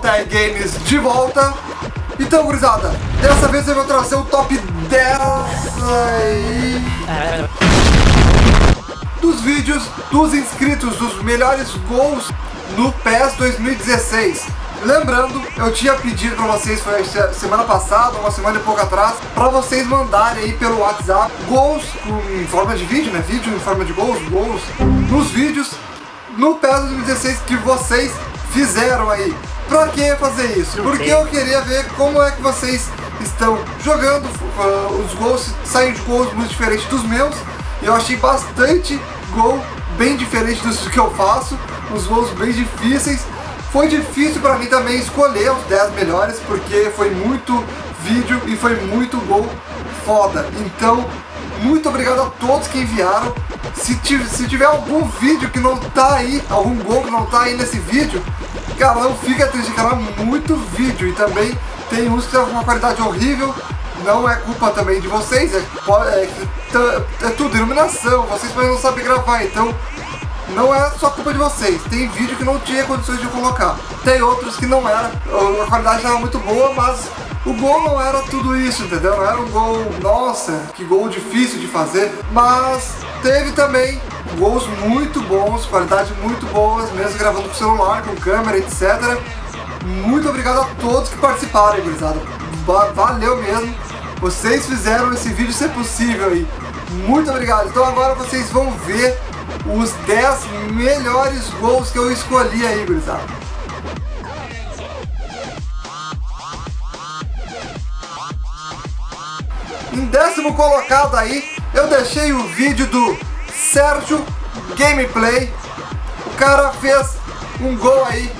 Tech Games de volta. Então, gurizada, dessa vez eu vou trazer o top 10 aí dos vídeos dos inscritos dos melhores gols no PES 2016. Lembrando, eu tinha pedido para vocês, foi semana passada, uma semana e pouco atrás, para vocês mandarem aí pelo WhatsApp gols em forma de vídeo, né? Vídeo em forma de gols, gols nos vídeos no PES 2016 que vocês fizeram aí. Pra que fazer isso? Porque eu queria ver como é que vocês estão jogando, uh, os gols saem de gols muito diferentes dos meus. Eu achei bastante gol bem diferente dos que eu faço, os gols bem difíceis. Foi difícil para mim também escolher os 10 melhores, porque foi muito vídeo e foi muito gol foda. Então, muito obrigado a todos que enviaram. Se, se tiver algum vídeo que não tá aí, algum gol que não tá aí nesse vídeo, cara, não fica triste, cara, muito vídeo. E também tem uns que tem uma qualidade horrível, não é culpa também de vocês, é, é, é tudo iluminação, vocês não saber gravar, então não é só culpa de vocês. Tem vídeo que não tinha condições de colocar. Tem outros que não era. A qualidade estava muito boa, mas o gol não era tudo isso, entendeu? Não era um gol, nossa, que gol difícil de fazer. Mas teve também gols muito bons, qualidade muito boas, mesmo gravando com celular, com câmera, etc. Muito obrigado a todos que participaram, gurizada. Valeu mesmo. Vocês fizeram esse vídeo ser possível aí. Muito obrigado. Então agora vocês vão ver os 10 melhores gols que eu escolhi aí, gurizada. Em décimo colocado aí, eu deixei o vídeo do Sérgio Gameplay. O cara fez um gol aí.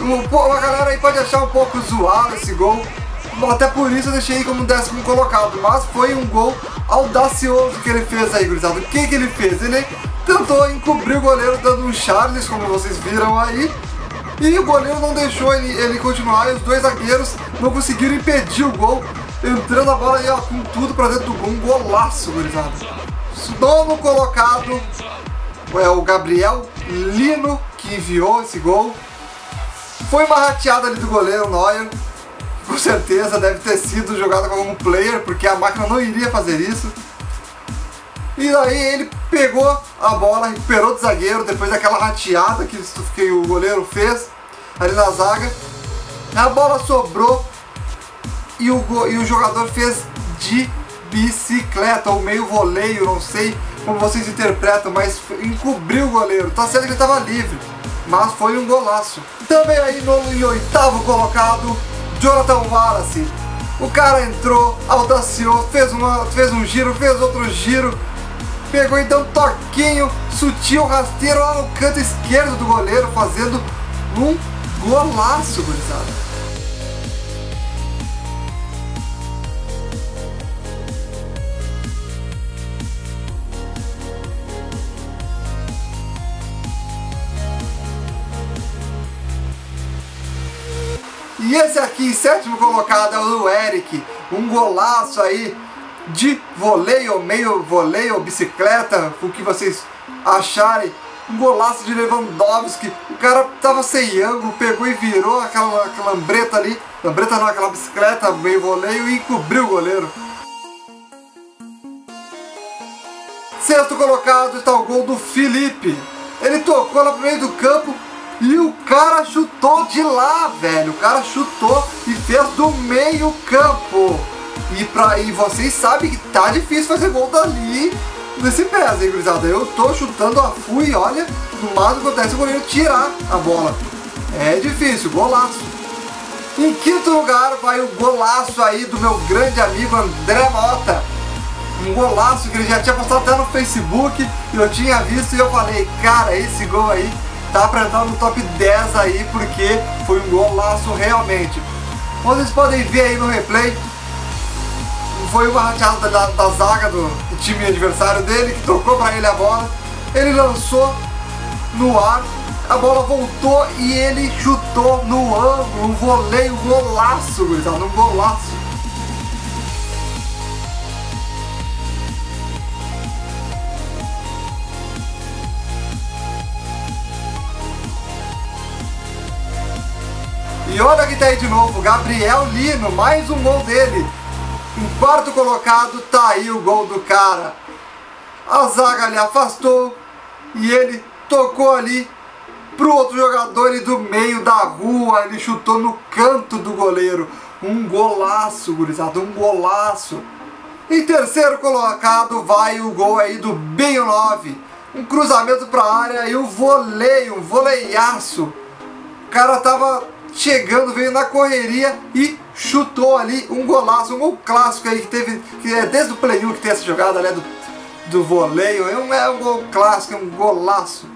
A galera aí pode achar um pouco zoado esse gol. Até por isso eu deixei como décimo colocado. Mas foi um gol audacioso que ele fez aí, gurizada. O que, que ele fez? Ele tentou encobrir o goleiro dando um Charles, como vocês viram aí. E o goleiro não deixou ele, ele continuar e os dois zagueiros não conseguiram impedir o gol. Entrando a bola aí ó, com tudo pra dentro do gol. Um golaço, gurizada. Nono colocado é o Gabriel Lino que enviou esse gol. Foi uma rateada ali do goleiro Neuer. Com certeza deve ter sido jogada como um player, porque a máquina não iria fazer isso. E aí ele pegou a bola, recuperou do zagueiro depois daquela rateada que, que o goleiro fez ali na zaga. A bola sobrou e o, e o jogador fez de bicicleta ou meio voleio, não sei como vocês interpretam, mas encobriu o goleiro. Tá certo que ele estava livre, mas foi um golaço. Também aí no e oitavo colocado, Jonathan Wallace. O cara entrou, audaciou, fez, uma, fez um giro, fez outro giro, Pegou então um toquinho sutil, rasteiro lá no canto esquerdo do goleiro, fazendo um golaço, gurizada. E esse aqui, sétimo colocado, é o Eric. Um golaço aí de voleio, meio voleio, bicicleta, o que vocês acharem. Um golaço de Lewandowski. O cara tava sem ângulo, pegou e virou aquela, aquela lambreta ali. Lambreta não, aquela bicicleta, meio voleio e encobriu o goleiro. Sexto colocado está o gol do Felipe. Ele tocou lá pro meio do campo e o cara chutou de lá, velho. O cara chutou e fez do meio campo. E, pra, e vocês sabem que tá difícil fazer gol dali nesse pés, hein, gurizada? Eu tô chutando a fui, olha, no máximo acontece o goleiro tirar a bola. É difícil, golaço. Em quinto lugar vai o golaço aí do meu grande amigo André Mota. Um golaço que ele já tinha postado até no Facebook, eu tinha visto e eu falei, cara, esse gol aí tá pra entrar no top 10 aí, porque foi um golaço realmente. Vocês podem ver aí no replay, foi uma rateada da, da zaga do, do, time adversário dele, que trocou para ele a bola. Ele lançou no ar, a bola voltou e ele chutou no ângulo, um voleio, um golaço, um golaço. Olha quem tá aí de novo, Gabriel Lino, mais um gol dele. Em quarto colocado, tá aí o gol do cara. A zaga ali afastou e ele tocou ali pro outro jogador e do meio da rua, ele chutou no canto do goleiro. Um golaço, gurizada, um golaço. Em terceiro colocado vai o gol aí do Binho 9. Um cruzamento para a área e um voleio, um voleiaço. O cara tava chegando, veio na correria e chutou ali um golaço, um gol clássico aí que teve, que é desde o Play 1 que tem essa jogada né, do, do voleio. É um, é um gol clássico, é um golaço.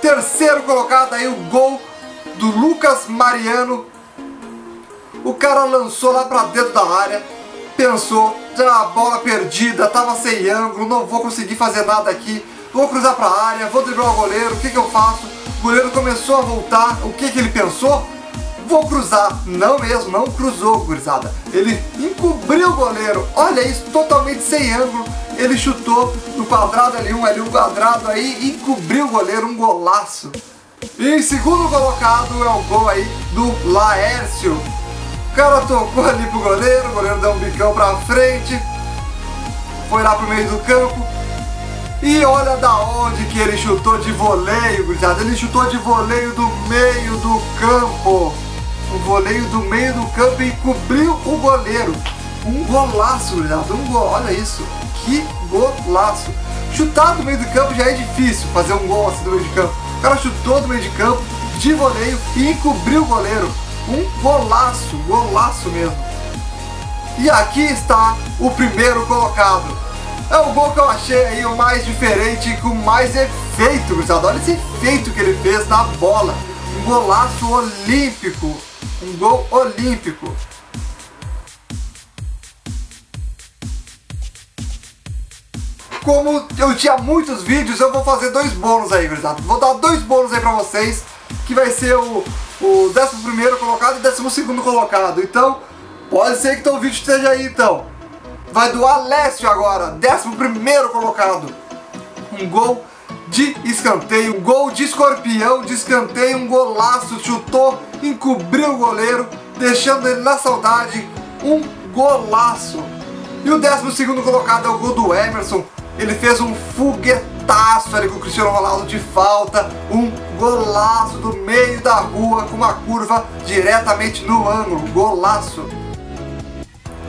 Terceiro colocado aí o gol do Lucas Mariano. O cara lançou lá pra dentro da área, pensou, já a bola perdida, tava sem ângulo, não vou conseguir fazer nada aqui, vou cruzar pra área, vou driblar o goleiro, o que que eu faço? O goleiro começou a voltar, o que que ele pensou? Vou cruzar. Não mesmo, não cruzou, gurizada. Ele encobriu o goleiro. Olha isso, totalmente sem ângulo ele chutou no quadrado ali, um ali, um quadrado aí, encobriu o goleiro, um golaço. E segundo colocado é o gol aí do Laércio. O cara tocou ali pro goleiro, o goleiro deu um bicão pra frente, foi lá pro meio do campo. E olha da onde que ele chutou de voleio, gurizada. Ele chutou de voleio do meio do campo. O voleio do meio do campo e cobriu o goleiro. Um golaço, gurizada. Um gol, olha isso. Que golaço! Chutar do meio do campo já é difícil fazer um gol assim do meio de campo. O cara chutou do meio de campo, de voleio e encobriu o goleiro. Um golaço, golaço mesmo. E aqui está o primeiro colocado. É o gol que eu achei aí o mais diferente e com mais efeito, gurizada. Olha esse efeito que ele fez na bola. Um golaço olímpico. Um gol olímpico. como eu tinha muitos vídeos, eu vou fazer dois bônus aí, gurizada. Vou dar dois bônus aí pra vocês, que vai ser o, o 11 colocado e 12 colocado. Então, pode ser que teu vídeo esteja aí, então. Vai do Alessio agora, 11 colocado. Um gol de escanteio, um gol de escorpião de escanteio, um golaço, chutou, encobriu o goleiro, deixando ele na saudade, um golaço. E o 12 colocado é o gol do Emerson, ele fez um foguetaço ali com o Cristiano Ronaldo de falta, um golaço do meio da rua com uma curva diretamente no ângulo, golaço.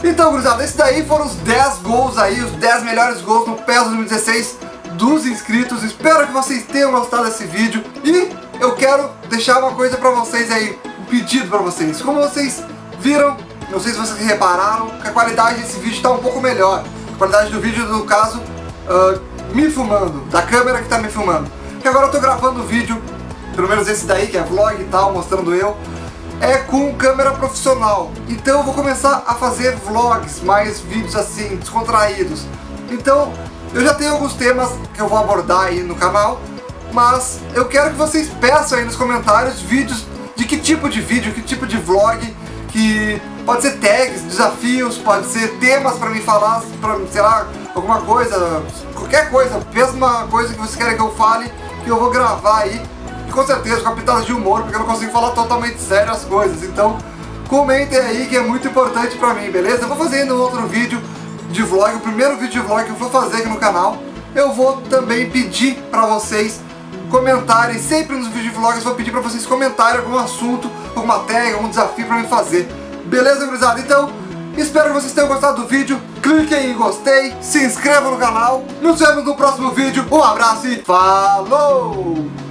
Então, gurizada, esses daí foram os 10 gols aí, os 10 melhores gols no PES 2016 dos inscritos. Espero que vocês tenham gostado desse vídeo e eu quero deixar uma coisa pra vocês aí, um pedido pra vocês. Como vocês viram, não sei se vocês repararam, que a qualidade desse vídeo está um pouco melhor. A qualidade do vídeo, no caso, uh, me filmando, da câmera que tá me filmando. Que agora eu tô gravando o vídeo, pelo menos esse daí, que é vlog e tal, mostrando eu, é com câmera profissional. Então eu vou começar a fazer vlogs, mais vídeos assim, descontraídos. Então eu já tenho alguns temas que eu vou abordar aí no canal, mas eu quero que vocês peçam aí nos comentários vídeos de que tipo de vídeo, que tipo de vlog, que pode ser tags, desafios, pode ser temas para me falar, para sei lá, alguma coisa, qualquer coisa, mesma coisa que vocês querem que eu fale, que eu vou gravar aí. Com certeza com a pitada de humor, porque eu não consigo falar totalmente sério as coisas. Então, comentem aí que é muito importante pra mim, beleza? Eu vou fazer ainda um outro vídeo de vlog, o primeiro vídeo de vlog que eu vou fazer aqui no canal. Eu vou também pedir pra vocês comentarem, sempre nos vídeos de vlogs vou pedir pra vocês comentarem algum assunto, alguma tag, algum desafio pra mim fazer. Beleza, gurizada? Então, espero que vocês tenham gostado do vídeo cliquem em gostei, se inscrevam no canal. Nos vemos no próximo vídeo. Um abraço e falou!